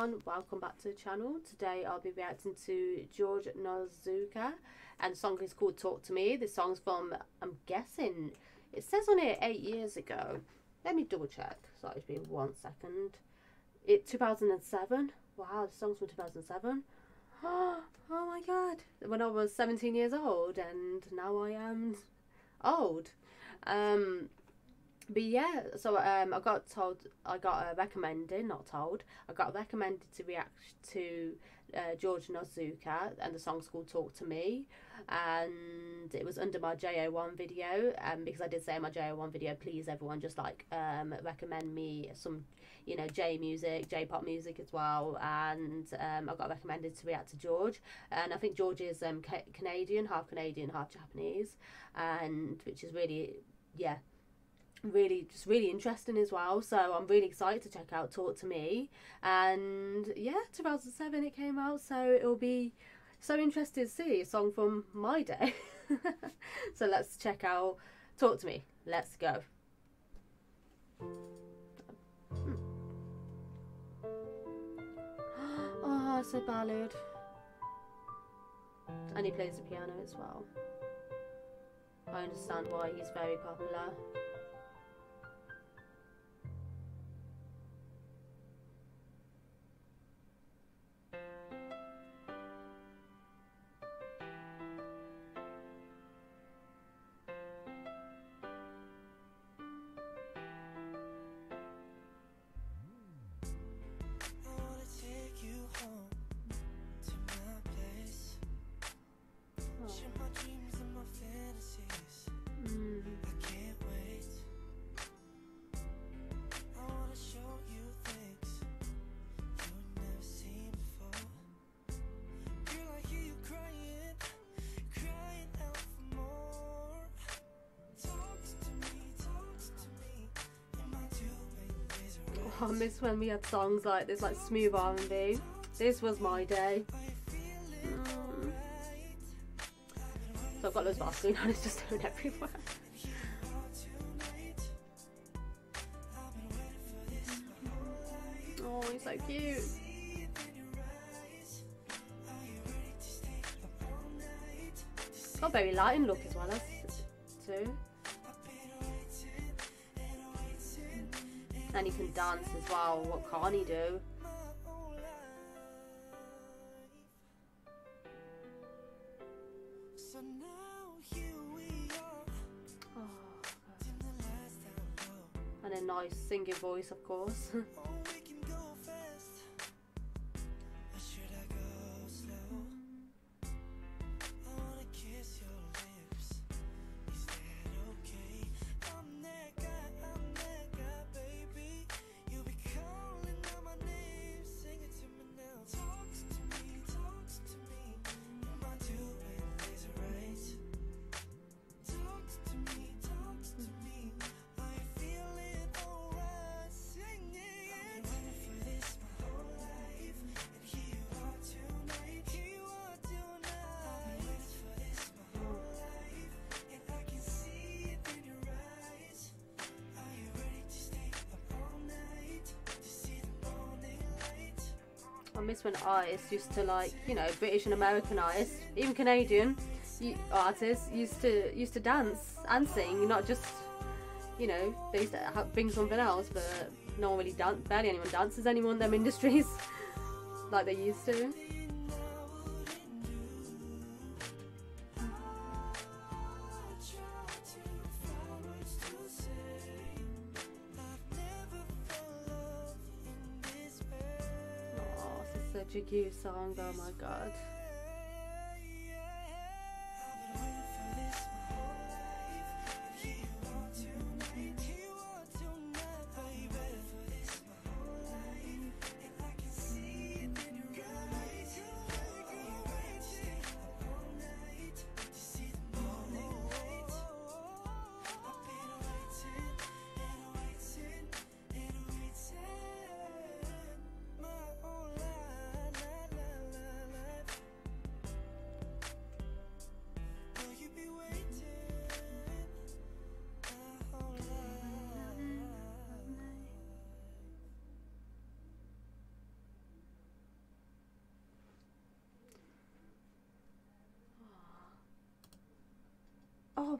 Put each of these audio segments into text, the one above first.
everyone, welcome back to the channel. Today I'll be reacting to George Nozuka and the song is called Talk to Me. The song's from, I'm guessing, it says on it 8 years ago. Let me double check. Sorry, it's been one second. It 2007. Wow, the song's from 2007. Oh my god. When I was 17 years old and now I am old. Um but yeah, so um, I got told, I got uh, recommended, not told, I got recommended to react to uh, George Nozuka and the song's called Talk to Me. And it was under my JO1 video. Um, because I did say in my JO1 video, please everyone just like um, recommend me some, you know, J music, J pop music as well. And um, I got recommended to react to George. And I think George is um, ca Canadian, half Canadian, half Japanese. And which is really, yeah, really just really interesting as well. So i'm really excited to check out talk to me. And yeah 2007 it came out so it'll be so interesting to see a song from my day. So let's check out talk to me. Let's go. Oh it's a ballad. And he plays the piano as well. I understand why he's very popular I miss when we had songs like this, like smooth R&B. This was my day. Mm. So I've got loads of Vaseline on, it's just going everywhere. Oh, he's so cute. Got very Latin look as well as And he can dance as well. What can't he do? Oh, and a nice singing voice, of course. I miss when artists used to like, you know, British and American artists, even Canadian artists used to used to dance and sing, not just, you know, they used to bring something else, but no one really dance, barely anyone dances anymore in them industries like they used to. Such a cute song, oh my god.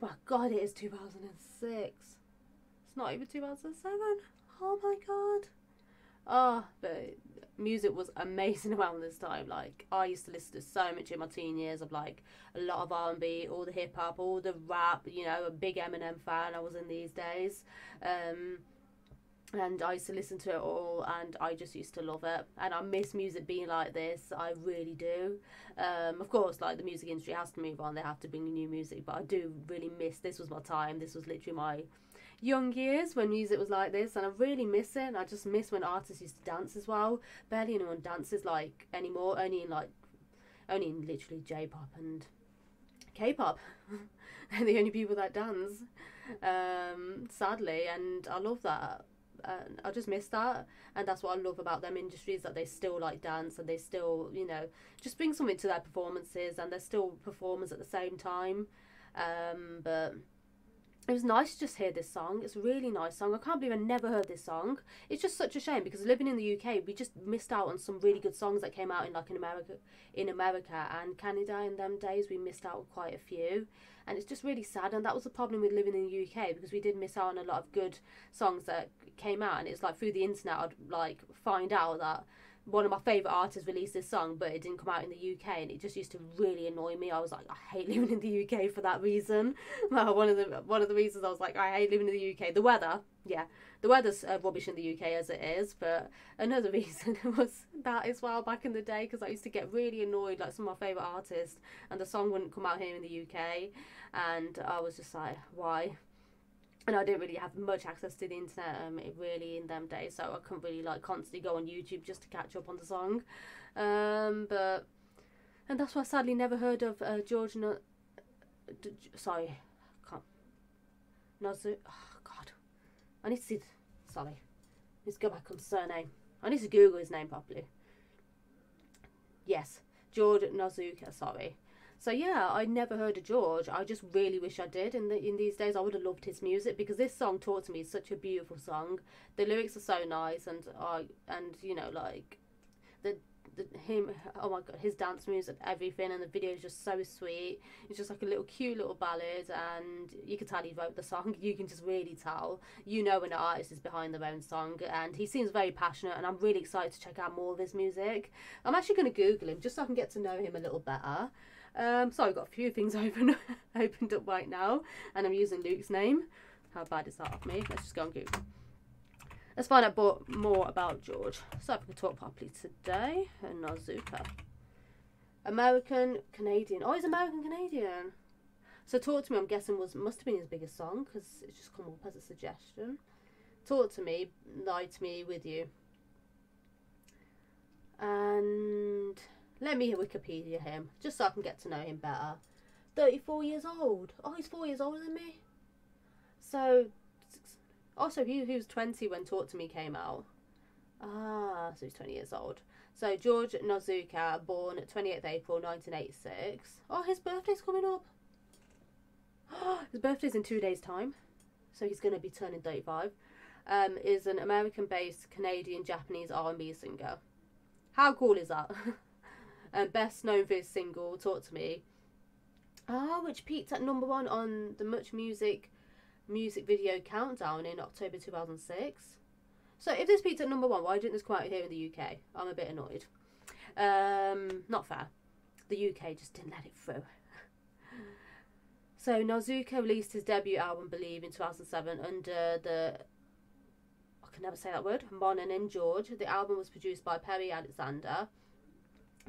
My god, it is 2006. It's not even 2007. Oh my god. Oh, but music was amazing around this time. Like I used to listen to so much in my teen years of like a lot of R and B, all the hip hop, all the rap. You know, a big Eminem fan. I was in these days. Um, and I used to listen to it all, and I just used to love it. And I miss music being like this. I really do. Um, of course, like the music industry has to move on; they have to bring new music. But I do really miss. This was my time. This was literally my young years when music was like this, and I really miss it. I just miss when artists used to dance as well. Barely anyone dances like anymore. Only in like, only in literally J-pop and K-pop. They're the only people that dance. Um, sadly, and I love that and I just miss that. And that's what I love about them industries that they still like dance and they still you know just bring something to their performances and they're still performers at the same time. Um, but it was nice to just hear this song. It's a really nice song. I can't believe I never heard this song. It's just such a shame because living in the UK, we just missed out on some really good songs that came out in like in America, in America and Canada in them days. We missed out on quite a few, and it's just really sad. And that was the problem with living in the UK because we did miss out on a lot of good songs that came out. And it's like through the internet, I'd like find out that one of my favourite artists released this song, but it didn't come out in the UK, and it just used to really annoy me. I was like, I hate living in the UK for that reason. One of the one of the reasons I was like, I hate living in the UK. The weather, yeah, the weather's uh, rubbish in the UK as it is, but another reason was that as well back in the day because I used to get really annoyed, like some of my favourite artists, and the song wouldn't come out here in the UK, and I was just like, why? And I didn't really have much access to the internet um, really in them days, so I couldn't really like constantly go on YouTube just to catch up on the song. Um, but and that's why I sadly never heard of uh, George. No- sorry, can't. Nazu. Oh God, I need to see. The, sorry, I to go back on surname. I need to Google his name properly. Yes, George Nozuka. Sorry. So yeah, I never heard of George. I just really wish I did. In the in these days, I would have loved his music because this song taught to me such a beautiful song. The lyrics are so nice, and I and you know like the. The, him oh my god his dance moves and everything and the video is just so sweet it's just like a little cute little ballad and you can tell he wrote the song you can just really tell you know when an artist is behind their own song and he seems very passionate and i'm really excited to check out more of his music i'm actually going to google him just so i can get to know him a little better um, so I've got a few things open opened up right now, and I'm using Luke's name. How bad is that of me? Let's just go on Google. Let's find out more about George. So if we can talk properly today. And Nozuka. American Canadian. Oh, he's American Canadian. So Talk to Me, I'm guessing, was must have been his biggest song because it's just come up as a suggestion. Talk to Me, Lie to Me with You. And let me Wikipedia him, just so I can get to know him better. 34 years old. Oh, he's four years older than me. So, also, he, he was 20 when Talk to Me came out. Ah, so he's 20 years old. So, George Nozuka, born 28th April 1986. Oh, his birthday's coming up. his birthday's in two days' time. So, he's going to be turning 35. Um, is an American-based Canadian Japanese R&B singer. How cool is that? and best known for his single "Talk to Me." Ah, which peaked at number one on the Much Music music video countdown in October 2006. So if this peaked at number one, why didn't this come out here in the UK? I'm a bit annoyed. Um, not fair. The UK just didn't let it through. so Nozuka released his debut album Believe in 2007 under the I can never say that word mononym George. The album was produced by Perry Alexander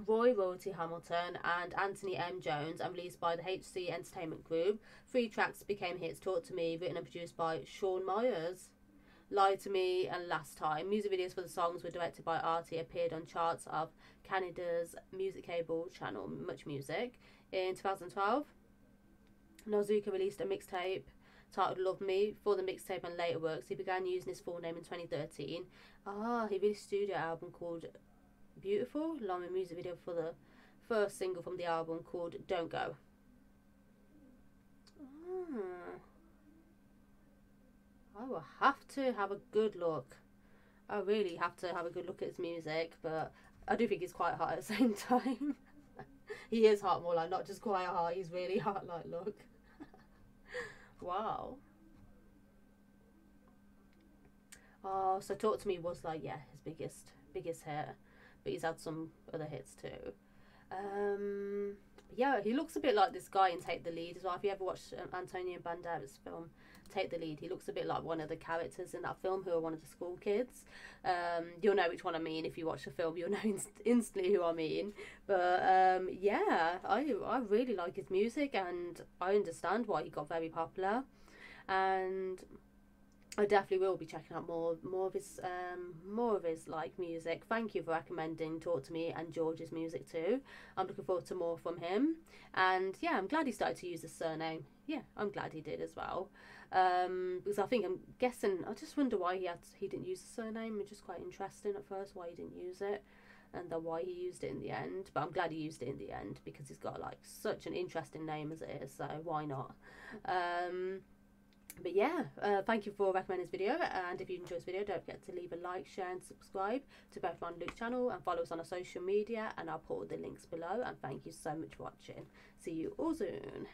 Roy Royalty Hamilton and Anthony M. Jones and released by the HC Entertainment Group. Three tracks became hits Talk to Me, written and produced by Sean Myers. Lie to Me and Last Time. Music videos for the songs were directed by Artie, appeared on charts of Canada's music cable channel Much Music. In 2012, Nozuka released a mixtape titled Love Me for the mixtape and later works. He began using his full name in 2013. Ah, he released a studio album called Beautiful, along music video for the first single from the album called Don't Go. Ah. I will have to have a good look. I really have to have a good look at his music, but I do think he's quite hot at the same time. he is hot more like not just quite hot, he's really hot like look. Wow. Oh, so Talk to Me was like yeah his biggest biggest hit, but he's had some other hits too. Um, yeah, he looks a bit like this guy in Take the Lead as well. If you ever watched um, Antonio Banderas' film Take the Lead, he looks a bit like one of the characters in that film who are one of the school kids. Um, you'll know which one I mean if you watch the film. You'll know inst- instantly who I mean. But um, yeah, I I really like his music and I understand why he got very popular. And I definitely will be checking out more more of his um more of his like music. Thank you for recommending Talk to Me and George's music too. I'm looking forward to more from him. And yeah, I'm glad he started to use his surname. Yeah, I'm glad he did as well. Um, because I think I'm guessing I just wonder why he had he didn't use the surname. It's just quite interesting at first why he didn't use it and then why he used it in the end. But I'm glad he used it in the end because he's got like such an interesting name as it is, so why not? Um but yeah, uh, thank you for recommending this video. And if you enjoyed this video, don't forget to leave a like, share, and subscribe to both and Luke's channel and follow us on our social media. And I'll put all the links below. And thank you so much for watching. See you all soon.